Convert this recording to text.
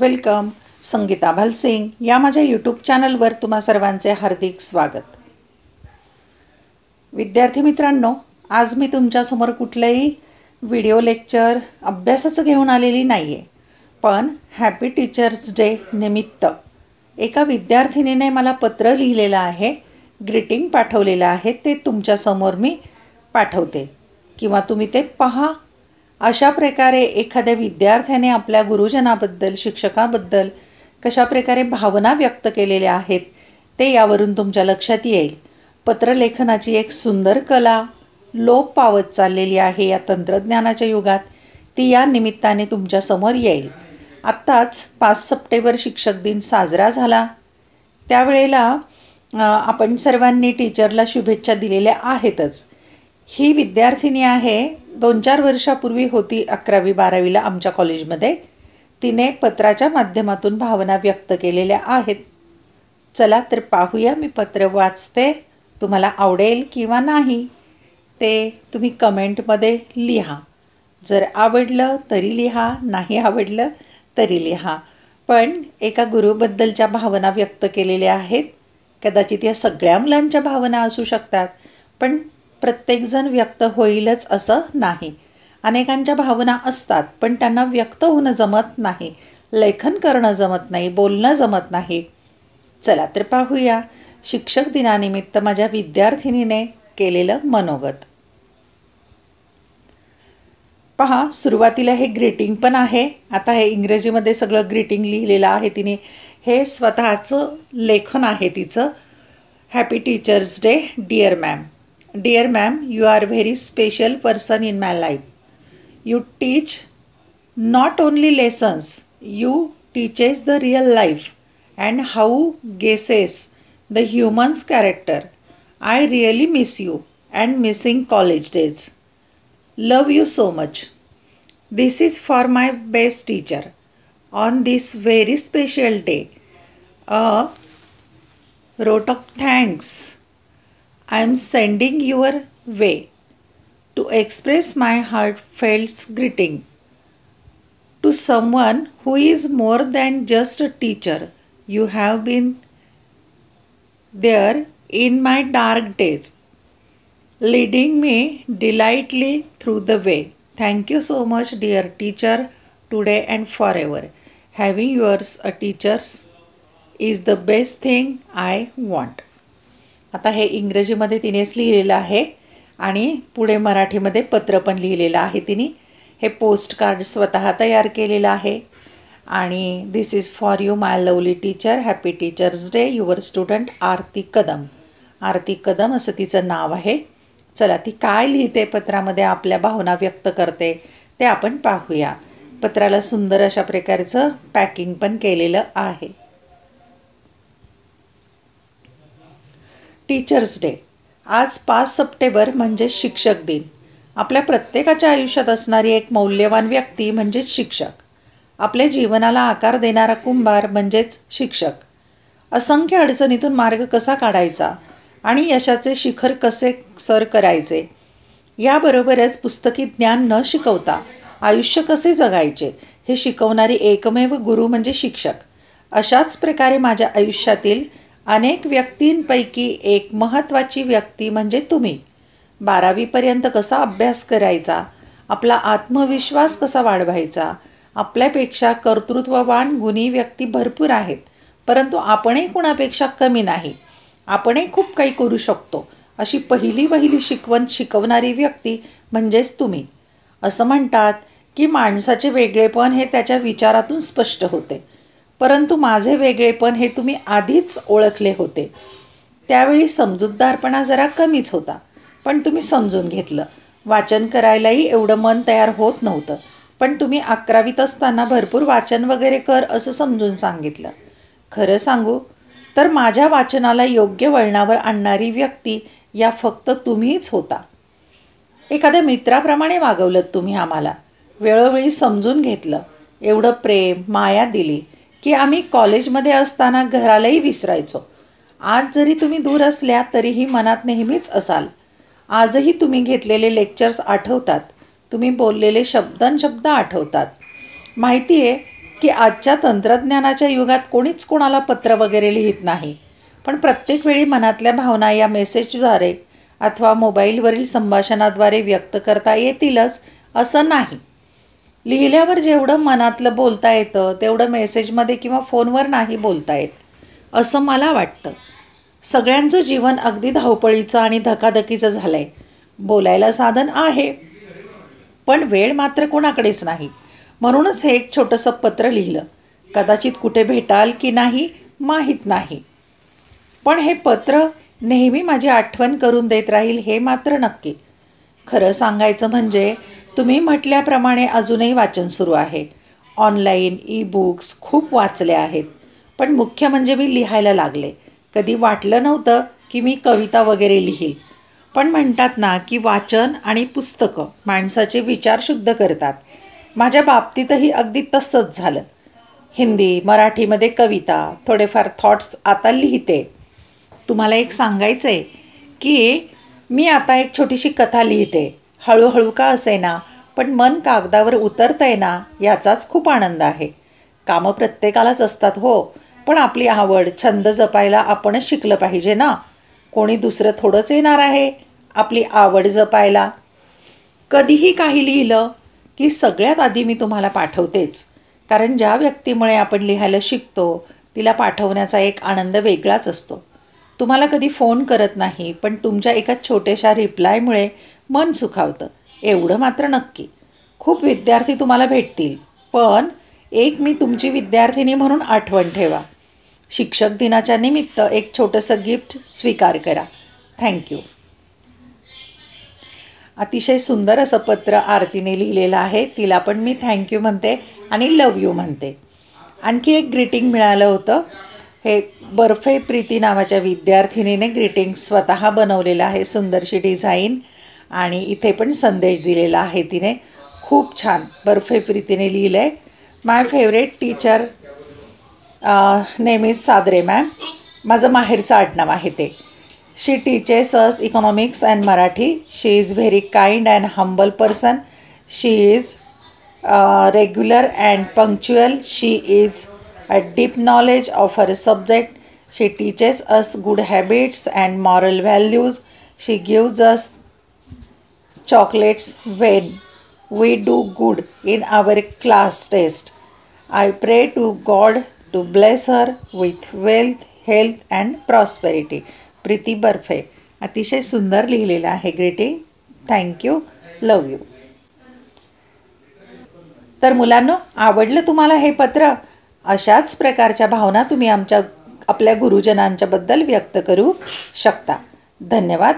Welcome Sangeeta Bhalsingh. या माझ्या YouTube चॅनलवर तुम्हा सर्वांचे हार्दिक स्वागत. विद्यार्थी मित्रांनो आज मी तुमच्यासमोर कुठलंही व्हिडिओ लेक्चर अभ्यासाचं घेऊन आलेली नाही आहे पण हॅपी टीचर्स डे निमित्त एका विद्यार्थिनीने मला पत्र लिहिलेलं आहे ग्रीटिंग पाठवलेलं आहे ते तुमच्यासमोर मी पाठवते. किंवा तुम्ही ते पहा अशा प्रकारे एखाद्या विद्यार्थ्याने आपल्या गुरुजनाबद्दल शिक्षकाबद्दल कशा प्रकारे भावना व्यक्त केलेल्या आहेत ते यावरून तुमच्या लक्षात येईल. पत्रलेखनाची एक सुंदर कला लोप पावत चाललेली आहे या तंत्रज्ञानाच्या युगात. ती या निमित्ताने तुमच्यासमोर येईल. आत्ताच पाच सप्टेंबर शिक्षक दिन साजरा झाला. त्यावेळेला आपण सर्वांनी टीचरला शुभेच्छा दिलेल्या आहेतच. ही विद्यार्थिनी आहे दोन चार वर्षापूर्वी होती अकरावी बारावीला आमच्या कॉलेजमध्ये. तिने पत्राच्या माध्यमातून भावना व्यक्त केलेल्या आहेत. चला तर पाहूया मी पत्र वाचते तुम्हाला आवडेल किंवा नाही ते तुम्ही कमेंटमध्ये लिहा. जर आवडलं तरी लिहा नाही आवडलं तरी लिहा. पण एका गुरुबद्दलच्या भावना व्यक्त केलेल्या आहेत. कदाचित या सगळ्या मुलांच्या भावना असू शकतात पण प्रत्येकजण व्यक्त होईलच असं नाही. अनेकांच्या भावना असतात पण त्यांना व्यक्त होणं जमत नाही. लेखन करणं जमत नाही बोलणं जमत नाही. चला तर पाहूया. शिक्षक दिनानिमित्त माझ्या विद्यार्थिनीने केलेलं मनोगत. पहा सुरुवातीला हे ग्रीटिंग पण आहे. आता हे इंग्रजीमध्ये सगळं ग्रीटिंग लिहिलेलं आहे तिने. हे स्वतःचं लेखन आहे तिचं. Happy teachers day dear ma'am. Dear ma'am, you are a very special person in my life. You teach not only lessons, you teaches the real life and how guesses the human's character. I really miss you and missing college days. Love you so much. This is for my best teacher. On this very special day, a wrote of thanks I am sending your way to express my heartfelt greeting to someone who is more than just a teacher. You have been there in my dark days, leading me delightfully through the way. Thank you so much, dear teacher, today and forever. Having yours a teacher's is the best thing I want. आता हे इंग्रजीमध्ये तिनेच लिहिलेलं आहे आणि पुढे मराठीमध्ये पत्र पण लिहिलेलं आहे तिने. हे पोस्ट कार्ड स्वतः तयार केलेलं आहे. आणि this is for you my lovely teacher happy teachers day your student Aarti Kadam Aarti Kadam असं तिचं नाव आहे. चला ती काय लिहिते पत्रामध्ये आपल्या भावना व्यक्त करते ते आपण पाहूया. पत्राला सुंदर अशा प्रकारचं पॅकिंग पण केलेलं आहे. Teachers day. आज पाच सप्टेंबर म्हणजे शिक्षक दिन. आपल्या प्रत्येकाच्या आयुष्यात असणारी एक मौल्यवान व्यक्ती म्हणजेच शिक्षक. आपल्या जीवनाला आकार देणारा कुंभार म्हणजेच शिक्षक. असंख्य अडचणीतून मार्ग कसा काढायचा आणि यशाचे शिखर कसे सर करायचे? याबरोबरच पुस्तकी ज्ञान न शिकवता आयुष्य कसे जगायचे हे शिकवणारी एकमेव गुरु म्हणजे शिक्षक. अशाच प्रकारे माझ्या आयुष्यातील अनेक व्यक्तींपैकी एक महत्त्वाची व्यक्ती म्हणजे तुम्ही. बारावीपर्यंत कसा अभ्यास करायचा? आपला आत्मविश्वास कसा वाढवायचा? आपल्यापेक्षा कर्तृत्ववान गुणी व्यक्ती भरपूर आहेत परंतु आपणही कुणापेक्षा कमी नाही. आपणही खूप काही करू शकतो. अशी पहिली पहिली शिकवण शिकवणारी व्यक्ती म्हणजेच तुम्ही. असं म्हणतात की माणसाचे वेगळेपण हे त्याच्या विचारातून स्पष्ट होते. परंतु माझे वेगळेपण हे तुम्ही आधीच ओळखले होते. त्यावेळी समजूतदारपणा जरा कमीच होता पण तुम्ही समजून घेतलं. वाचन करायलाही एवढं मन तयार होत नव्हतं पण तुम्ही अकरावीत असताना भरपूर वाचन वगैरे कर असं समजून सांगितलं. खरं सांगू तर माझ्या वाचनाला योग्य वळणावर आणणारी व्यक्ती या फक्त तुम्हीच होता. एखाद्या मित्राप्रमाणे वागवलं तुम्ही आम्हाला. वेळोवेळी समजून घेतलं. एवढं प्रेम माया दिली. की आम्ही कॉलेजमध्ये असताना घरालाही विसरायचो. आज जरी तुम्ही दूर असल्या तरीही मनात नेहमीच असाल. आजही तुम्ही घेतलेले लेक्चर्स आठवतात. तुम्ही बोललेले शब्दांशब्द आठवतात. माहिती आहे की आजच्या तंत्रज्ञानाच्या युगात कोणीच कोणाला पत्र वगैरे लिहित नाही. पण प्रत्येक वेळी मनातल्या भावना या मेसेजद्वारे अथवा मोबाईलवरील संभाषणाद्वारे व्यक्त करता येतीलच असं नाही. लिहिल्यावर जेवढं मनातलं बोलता येतं तेवढं मेसेजमध्ये किंवा फोनवर नाही बोलता येत असं मला वाटतं. सगळ्यांचं जीवन अगदी धावपळीचं आणि धकाधकीचं झालं आहे बोलायला साधन आहे पण वेळ मात्र कोणाकडेच नाही. म्हणूनच हे एक छोटंसं पत्र लिहिलं. कदाचित कुठे भेटाल की नाही माहीत नाही. पण हे पत्र नेहमी माझी आठवण करून देत राहील हे मात्र नक्की. खरं सांगायचं म्हणजे तुम्ही म्हटल्याप्रमाणे अजूनही वाचन सुरू आहे. ऑनलाईन ई बुक्स खूप वाचले आहेत. पण मुख्य म्हणजे मी लिहायला लागले. कधी वाटलं नव्हतं की मी कविता वगैरे लिहील. पण म्हणतात ना की वाचन आणि पुस्तकं माणसाचे विचार शुद्ध करतात. माझ्या बाबतीतही अगदी तसंच झालं. हिंदी मराठीमध्ये कविता थोडेफार थॉट्स आता लिहिते. तुम्हाला एक सांगायचं आहे की मी आता एक छोटीशी कथा लिहिते. हळूहळू का असेना पण मन कागदावर उतरतं आहे ना याचाच खूप आनंद आहे. कामं प्रत्येकालाच असतात हो पण आपली आवड छंद जपायला आपणच शिकलं पाहिजे ना. कोणी दुसरं थोडंच येणार आहे? आपली आवड जपायला. कधीही काही लिहिलं की सगळ्यात आधी मी तुम्हाला पाठवतेच. कारण ज्या व्यक्तीमुळे आपण लिहायला शिकतो तिला पाठवण्याचा एक आनंद वेगळाच असतो. तुम्हाला कधी फोन करत नाही पण तुमच्या एका छोट्याशा रिप्लायमुळे मन सुखावतं. एवढं मात्र नक्की. खूप विद्यार्थी तुम्हाला भेटतील पण एक मी तुमची विद्यार्थिनी म्हणून आठवण ठेवा. शिक्षक दिनाच्या निमित्त एक छोटंसं गिफ्ट स्वीकार करा. थँक्यू अतिशय सुंदर असं पत्र आरतीने लिहिलेलं आहे तिला पण मी थँक्यू म्हणते आणि लव यू म्हणते. आणखी एक ग्रीटिंग मिळालं होतं. हे बर्फे प्रीती नावाच्या विद्यार्थिनीने ग्रीटिंग स्वतः बनवलेलं आहे. सुंदरशी डिझाईन आणि इथे पण संदेश दिलेला आहे तिने. खूप छान बर्फे प्रीतीने लिहिलं आहे my favourite teacher name is Sadare ma'am माझं माहेरचं आडनाव आहे ते. She teaches us economics and Marathi. She is very kind and humble person she is regular and punctual she is a deep knowledge of her subject she teaches us good habits and moral values she gives us chocolates when we do good in our class test I pray to God to bless her with wealth health and prosperity. Preeti Barfe अतिशय सुंदर लिहिलेलं आहे greeting thank you love you तर मुलांनो आवडलं तुम्हाला हे पत्र? अशाच प्रकारच्या भावना तुम्ही आमच्या आपल्या गुरुजनांच्याबद्दल व्यक्त करू शकता. धन्यवाद.